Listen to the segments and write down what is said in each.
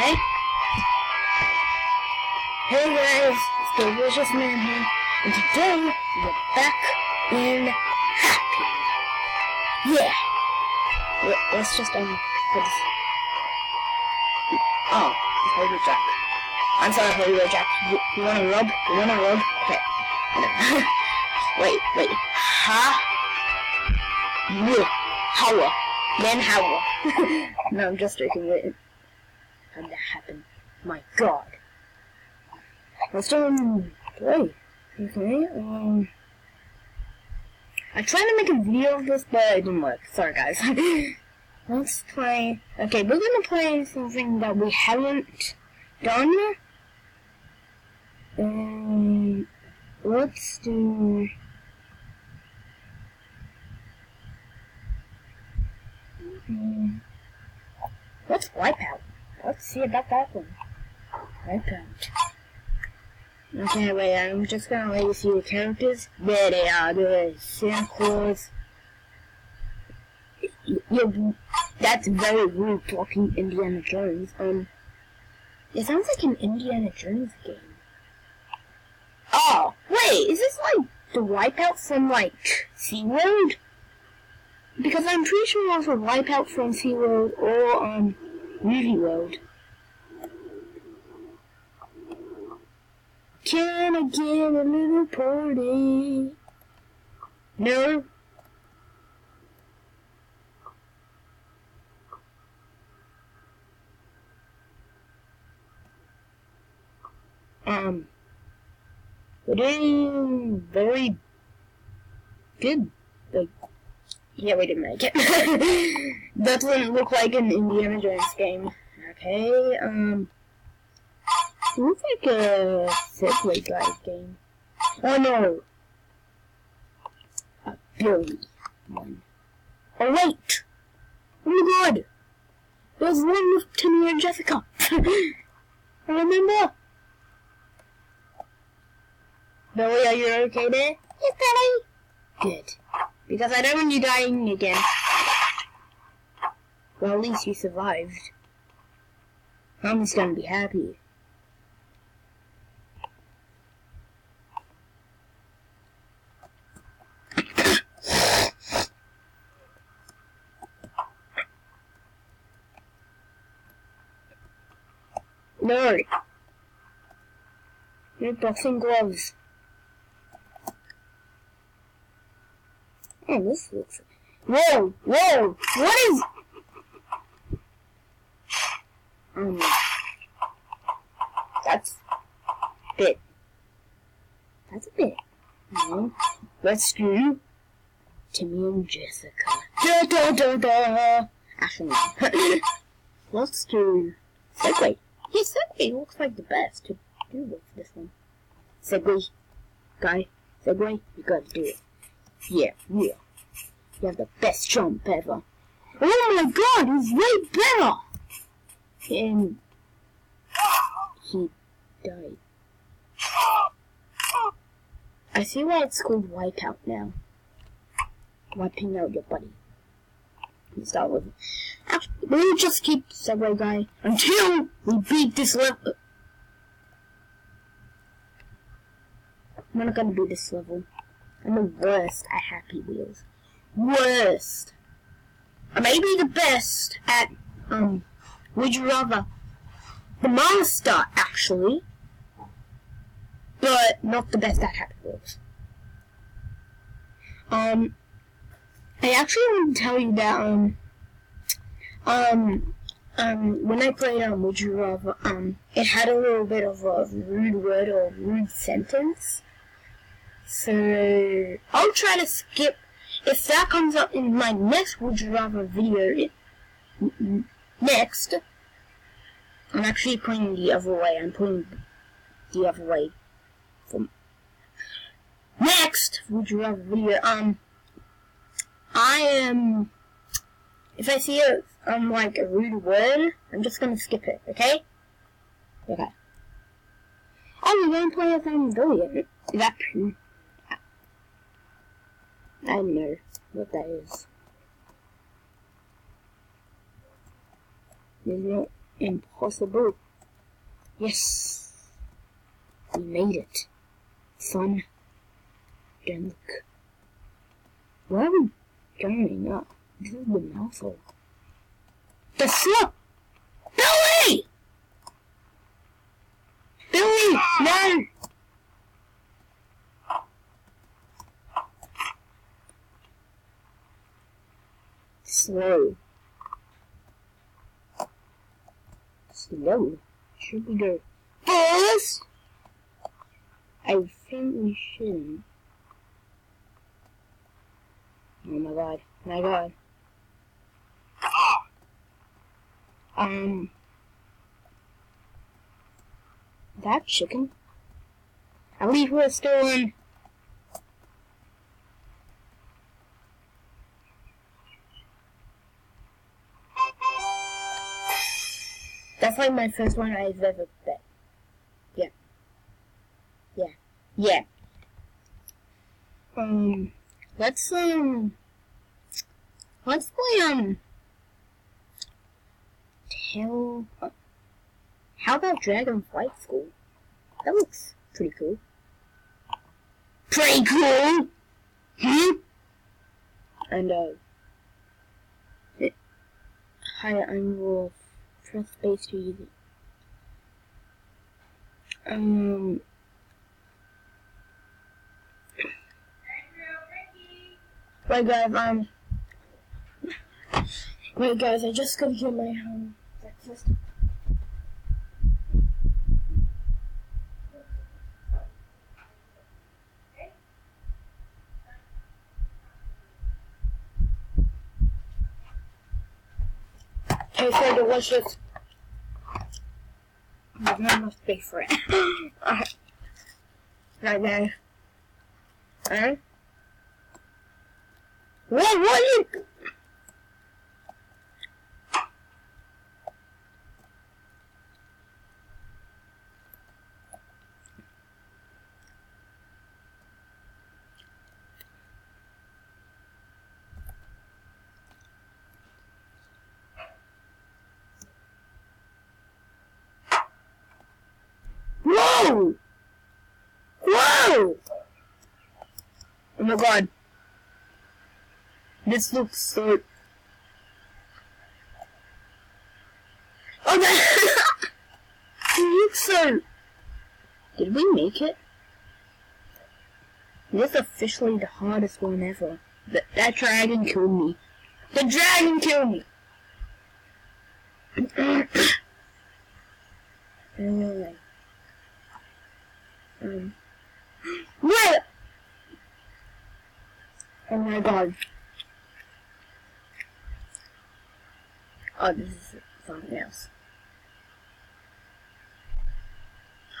Okay? Hey guys, it's Delicious Man here, and today we're back in Happy. Yeah! Let- Let's just, um, put this. Oh, Hollywood Jack. I'm sorry, Hollywood Jack. You, you wanna rub? You wanna rub? Okay. wait, wait. Ha? Yeah. Hawa. Man Hawa. no, I'm just joking. Wait. How'd that happen? My god. Let's um play. Okay, um I tried to make a video of this but it didn't work. Sorry guys. Let's play okay, we're gonna play something that we haven't done. Um let's do um, Let's Wipeout. Let's see about that one. Wipeout. Okay, wait, I'm just gonna let you see the characters. There they are, the Santa Claus. That's very rude talking Indiana Jones. Um, it sounds like an Indiana Jones game. Oh, wait, is this like the Wipeout from like SeaWorld? Because I'm pretty sure it was a Wipeout from SeaWorld or um Movie World. Can I get a little party? No. Um, we're doing very good. Like, yeah, we didn't make it. that doesn't look like an Indiana Jones game. Okay, um, looks like a Segway Guys game. Oh no! A Billy one. Oh wait! Oh my god! There's one with Timmy and Jessica! I remember! Billy, are you okay there? Yes, Daddy! Good. Because I don't want you dying again. Well, at least you survived. Mom's gonna be happy. No. No boxing gloves. Oh, this looks. Whoa! Whoa! What is? Um. That's a bit. That's a bit. No. Let's do Timmy and Jessica. Da da da da. Actually, let's do Segway. Segway looks like the best to do with this one. Segway, guy, Segway, you gotta do it. Yeah, yeah. You have the best jump ever. Oh my god, he's way better! And he died. I see why it's called Wipeout now. Wiping out your buddy. Let's start with. Actually, we'll just keep Segway Guy until we beat this level. I'm not gonna beat this level. I'm the worst at Happy Wheels. Worst. I may be the best at, um, would you rather? The master, actually. But not the best at Happy Wheels. Um, I actually want to tell you that, um, um, um, when I played um, Would You Rather, um, it had a little bit of a rude word or rude sentence. So, I'll try to skip, if that comes up in my next Would You Rather video, it, next, I'm actually pointing the other way, I'm pointing the other way. From, next Would You Rather video, um, I am, if I see a, um, like a rude word, I'm just gonna skip it, okay? Okay. Oh, we're gonna play as um, Billy. Is that? I don't know what that is. There's no, Impossible. Yes. We made it. Fun. Don't. Where are we going? up? this is the mouthful. The slip! Billy! Billy! No! Slow. Slow. Should we go fast? I think we shouldn't. Oh my god. My god. Um. That chicken? Least we're still in. That's like my first one I've ever bet. Yeah. Yeah. Yeah. Um, let's, um, let's play, um, tell, how about Dragon Flight School? That looks pretty cool. Pretty cool! Hmm? And, uh, hi, I'm Wolf. Press space to use it. Um, Wait guys, um Wait guys, I just gotta get my um breakfast. Okay, so delicious. There's not enough space for it. Alright. Right there. Alright. What? What? You... Whoa! Whoa! Oh my god. This looks so. Oh, that looks so. Did we make it? This is officially the hardest one ever. That that dragon killed me. The dragon killed me. anyway. Um. What? Oh my god. Oh, this is something else.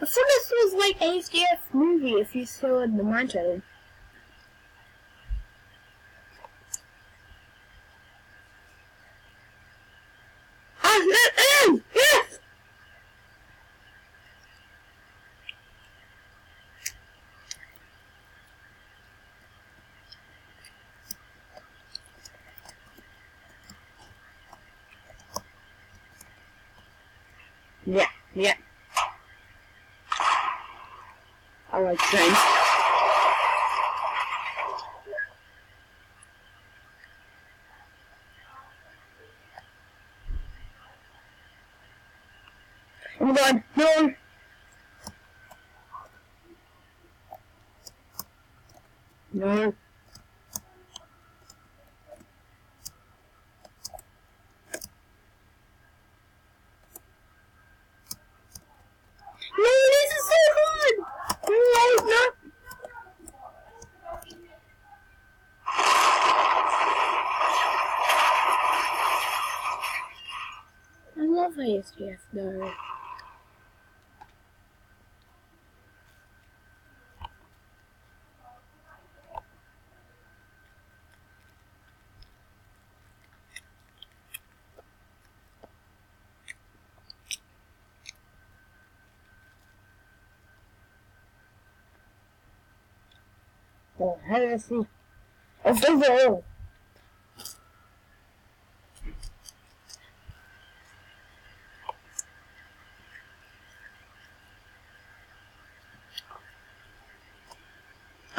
I thought this was like ASDF movie if you saw the monitor. Ah, yes! Yeah, trains. Oh my god, no! No. No, this is so hard! No, no! Oh, I love ASDF though. Oh, heresy of the world.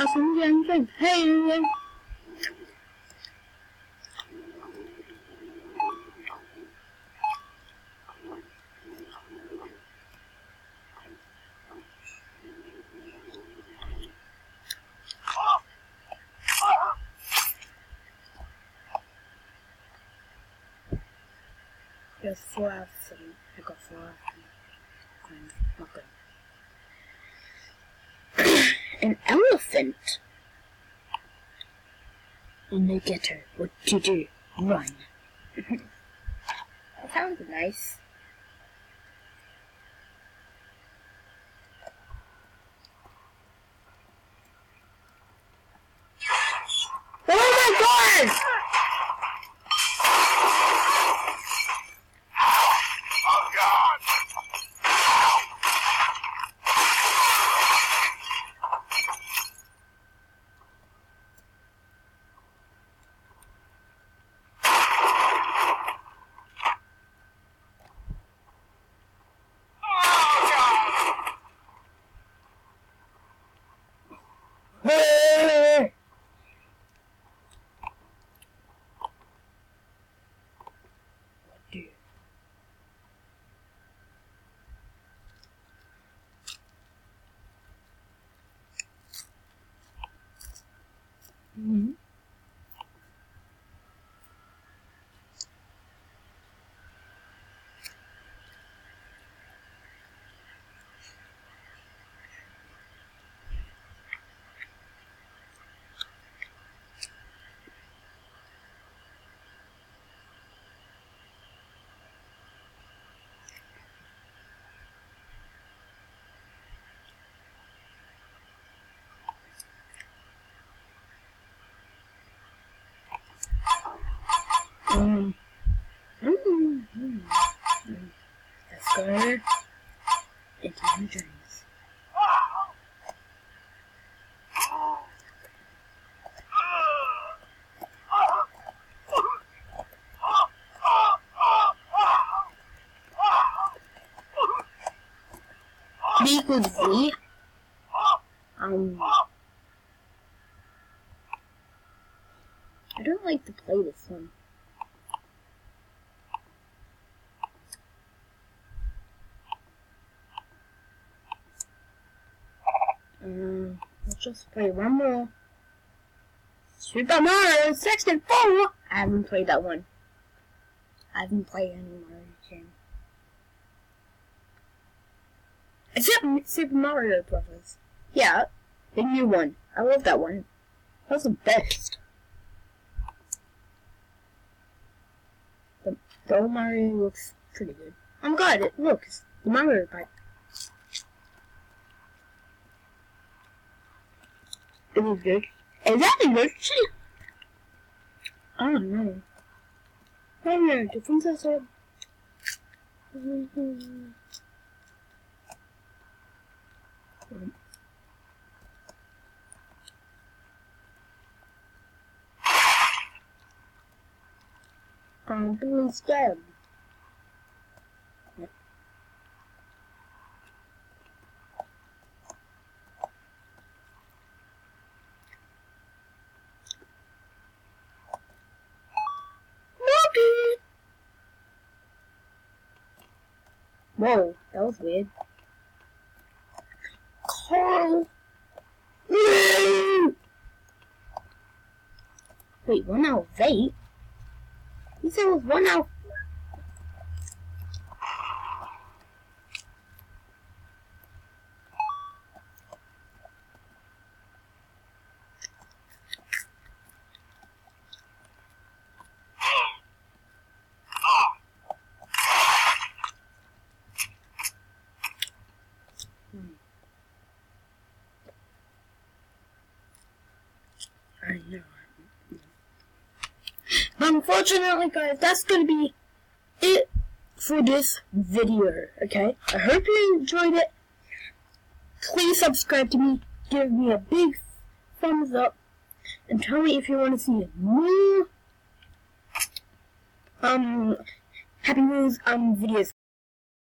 Alltså nu Four out of seven. I got four jag kan få An elephant. In the ghetto, what to do? Run. that sounds nice. Mm. Let's go into my dreams. B equals Z. Um, I don't like to play this one. Um, let's just play one more. Super Mario 64! I haven't played that one. I haven't played any Mario game. Except Super Mario Brothers. Yeah, the new one. I love that one. That's the best. The, the old Mario looks pretty good. I'm glad it looks. The Mario part. It was good. Is that a good shit? I don't know. I don't know. Difference I said. I'm being scared. Whoa, that was weird. Carl! Wait, one out of eight? You said it was one out I know. Unfortunately, guys, that's gonna be it for this video, okay? I hope you enjoyed it. Please subscribe to me, give me a big thumbs up, and tell me if you want to see more, um, Happy Wheels, um, videos